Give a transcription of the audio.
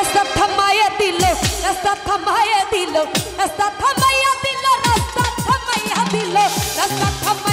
রাস্তা থামাইয়া দিল রাস্তা থামাইয়া দিল রাস্তা থামাইয়া দিল রাস্তা থামাইয়া দিল রাস্তা থামাইয়া